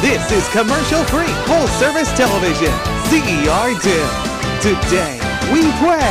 This is commercial-free, full-service television. CER2. Today, we play